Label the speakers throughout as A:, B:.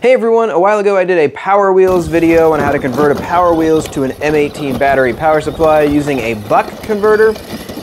A: Hey everyone, a while ago I did a Power Wheels video on how to convert a Power Wheels to an M18 battery power supply using a buck converter.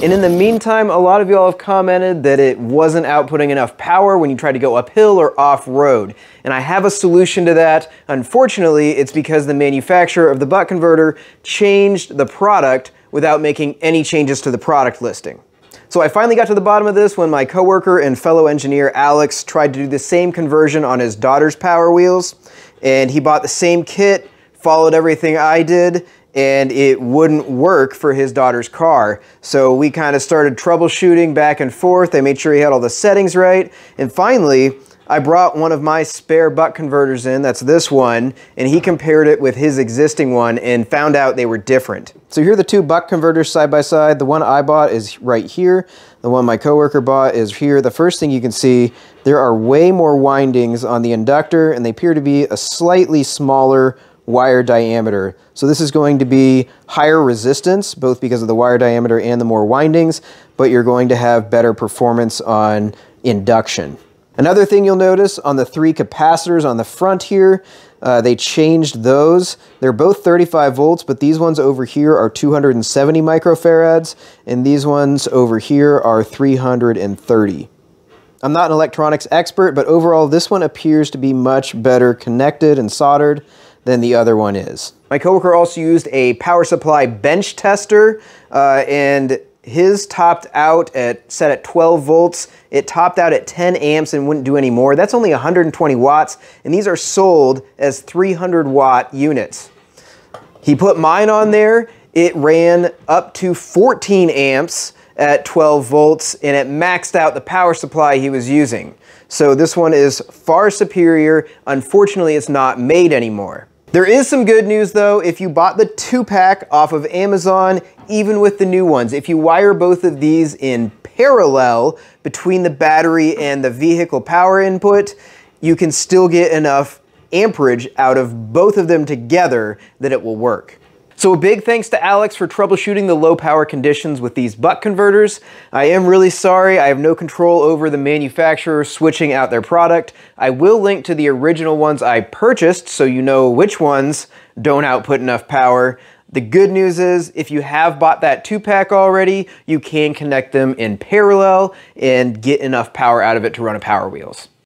A: And in the meantime, a lot of y'all have commented that it wasn't outputting enough power when you tried to go uphill or off-road. And I have a solution to that. Unfortunately, it's because the manufacturer of the buck converter changed the product without making any changes to the product listing. So I finally got to the bottom of this when my coworker and fellow engineer Alex tried to do the same conversion on his daughter's Power Wheels. And he bought the same kit, followed everything I did, and it wouldn't work for his daughter's car. So we kind of started troubleshooting back and forth. I made sure he had all the settings right. And finally, I brought one of my spare buck converters in, that's this one, and he compared it with his existing one and found out they were different. So here are the two buck converters side by side. The one I bought is right here. The one my coworker bought is here. The first thing you can see, there are way more windings on the inductor and they appear to be a slightly smaller wire diameter. So this is going to be higher resistance, both because of the wire diameter and the more windings, but you're going to have better performance on induction. Another thing you'll notice on the three capacitors on the front here, uh, they changed those. They're both 35 volts, but these ones over here are 270 microfarads, and these ones over here are 330. I'm not an electronics expert, but overall this one appears to be much better connected and soldered than the other one is. My coworker also used a power supply bench tester, uh, and his topped out at set at 12 volts. It topped out at 10 amps and wouldn't do any more. That's only 120 watts, and these are sold as 300 watt units. He put mine on there. It ran up to 14 amps at 12 volts, and it maxed out the power supply he was using. So this one is far superior. Unfortunately, it's not made anymore. There is some good news though. If you bought the two pack off of Amazon, even with the new ones, if you wire both of these in parallel between the battery and the vehicle power input, you can still get enough amperage out of both of them together that it will work. So a big thanks to Alex for troubleshooting the low power conditions with these buck converters. I am really sorry, I have no control over the manufacturer switching out their product. I will link to the original ones I purchased so you know which ones don't output enough power. The good news is if you have bought that two pack already, you can connect them in parallel and get enough power out of it to run a Power Wheels.